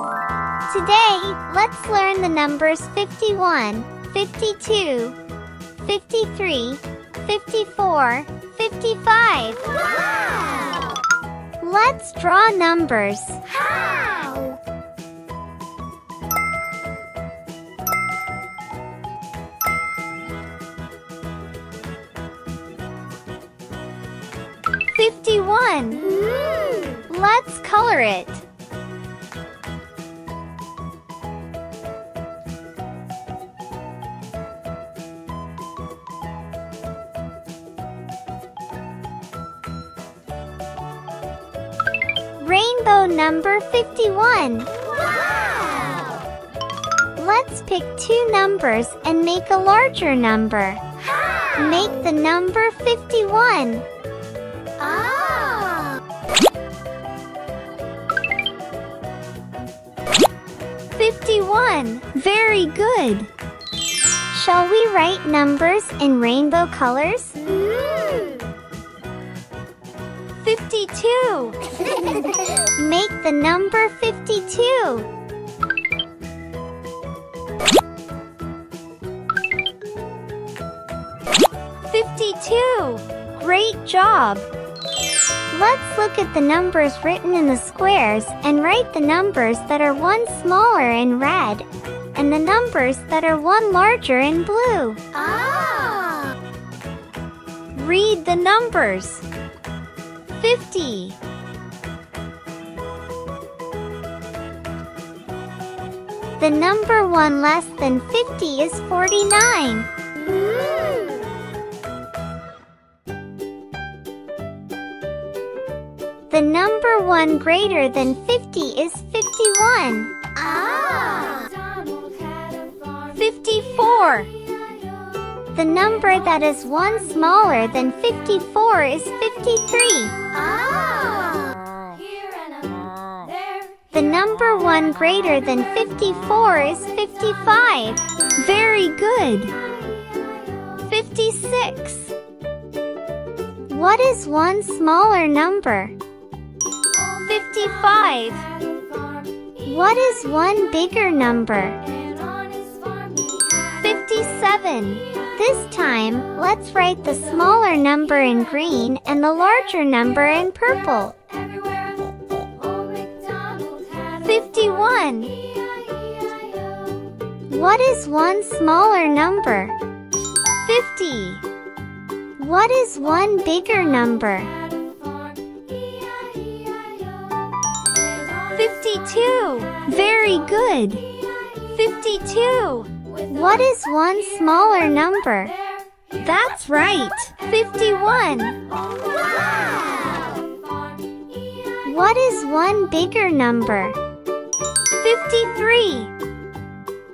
Today, let's learn the numbers 51, 52, 53, 54, 55. Wow! Let's draw numbers. How? Fifty-one. Ooh. Let's color it. Rainbow number 51. Wow! Let's pick two numbers and make a larger number. How? Make the number 51. Ah! 51. Very good. Shall we write numbers in rainbow colors? Ooh. 52. Make the number 52. Fifty-two. Great job. Let's look at the numbers written in the squares and write the numbers that are one smaller in red and the numbers that are one larger in blue. Ah! Read the numbers. 50. The number one less than 50 is 49. Ooh. The number one greater than 50 is 51. Ah! The number that is one smaller than 54 is 53. Ah! The number one greater than 54 is 55. Very good. 56. What is one smaller number? 55. What is one bigger number? 57. This time, let's write the smaller number in green and the larger number in purple. 51. What is one smaller number? 50. What is one bigger number? 52. Very good. 52. What is one smaller number? That's right. 51. Wow! What is one bigger number? 53.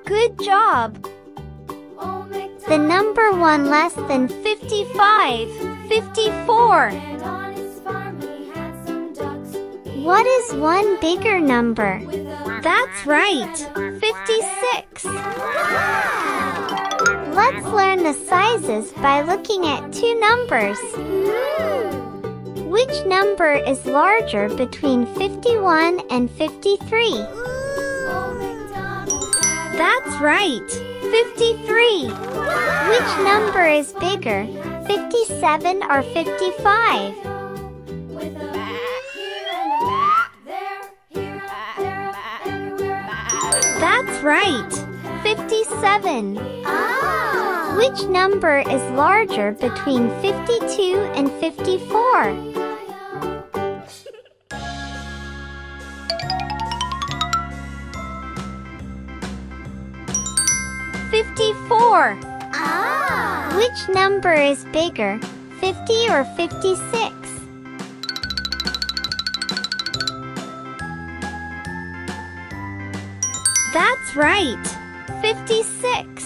Good job. The number one less than 55. 54. What is one bigger number? That's right. 56. Let's learn the sizes by looking at two numbers. Which number is larger between 51 and 53? That's right. 53. Which number is bigger, 57 or 55? That's right. 57. Which number is larger between 52 and 54? Fifty-four. Ah! Which number is bigger, 50 or 56? That's right, 56.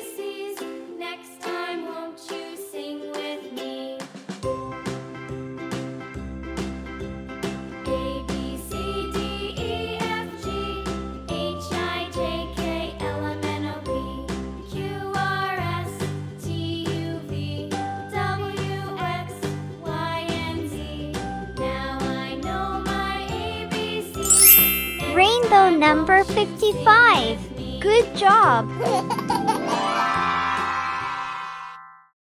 Rainbow number 55. Good job!